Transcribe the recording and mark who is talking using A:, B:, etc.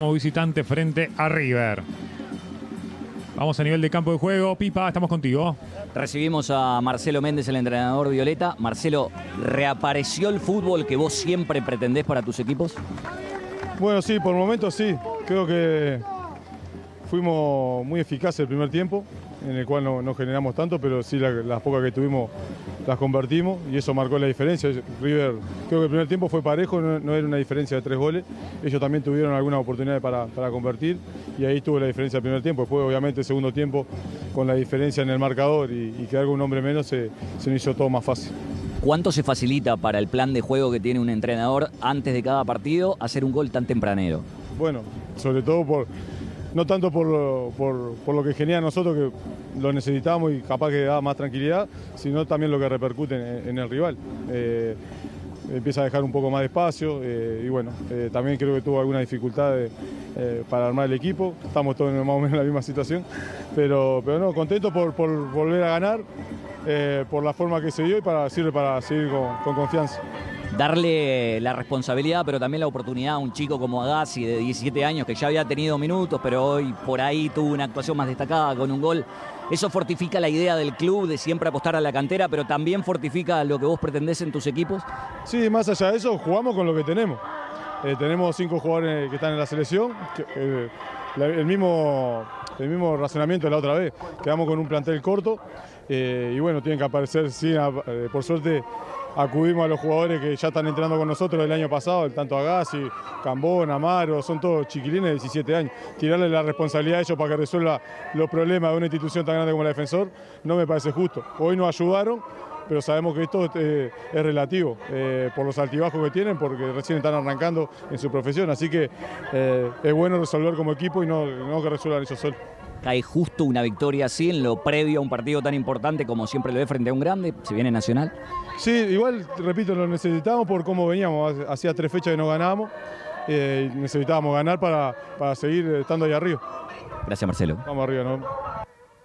A: como visitante frente a River. Vamos a nivel de campo de juego. Pipa, estamos contigo.
B: Recibimos a Marcelo Méndez, el entrenador Violeta. Marcelo, ¿reapareció el fútbol que vos siempre pretendés para tus equipos?
C: Bueno, sí, por el momento sí. Creo que fuimos muy eficaces el primer tiempo, en el cual no, no generamos tanto, pero sí la- las pocas que tuvimos las convertimos y eso marcó la diferencia. River, creo que el primer tiempo fue parejo, no, no era una diferencia de tres goles. Ellos también tuvieron algunas oportunidades para, para convertir y ahí tuvo la diferencia el primer tiempo. Después, obviamente, el segundo tiempo, con la diferencia en el marcador y, y quedar con un hombre menos, se, se nos hizo todo más fácil.
B: ¿Cuánto se facilita para el plan de juego que tiene un entrenador antes de cada partido hacer un gol tan tempranero?
C: Bueno, sobre todo por, no tanto por lo, por, lo que genera nosotros, que lo necesitamos y capaz que da más tranquilidad, sino también lo que repercute en, en el rival. Eh, empieza a dejar un poco más de espacio eh, y bueno, eh, también creo que tuvo alguna dificultad de, eh, para armar el equipo. Estamos todos más o menos en la misma situación, pero, pero no, contento por, por volver a ganar, por la forma que se dio y para, sirve para seguir con, con confianza.
B: Darle la responsabilidad, pero también la oportunidad a un chico como Agassi de 17 años que ya había tenido minutos, pero hoy por ahí tuvo una actuación más destacada con un gol. Eso fortifica la idea del club de siempre apostar a la cantera, pero también fortifica lo que vos pretendés en tus equipos.
C: Sí, más allá de eso, jugamos con lo que tenemos. Eh, tenemos cinco jugadores que están en la selección. eh, el, mismo, el mismo razonamiento de la otra vez. Quedamos con un plantel corto eh, y bueno, tienen que aparecer, sí, por suerte acudimos a los jugadores que ya están entrenando con nosotros del año pasado, el tanto Agassi, Cambón, Amaro, son todos chiquilines de 17 años. Tirarle la responsabilidad a ellos para que resuelva los problemas de una institución tan grande como la Defensor no me parece justo. Hoy nos ayudaron, pero sabemos que esto eh, es relativo eh, por los altibajos que tienen, porque recién están arrancando en su profesión. Así que eh, es bueno resolver como equipo y no, no que resuelvan ellos solos.
B: Cae justo una victoria así en lo previo a un partido tan importante como siempre lo ve frente a un grande, se viene Nacional.
C: Sí, igual, repito, lo necesitábamos por cómo veníamos. Hacía tres fechas que no ganábamos necesitábamos ganar para, para seguir estando ahí arriba.
B: Gracias Marcelo.
C: Vamos arriba, ¿no?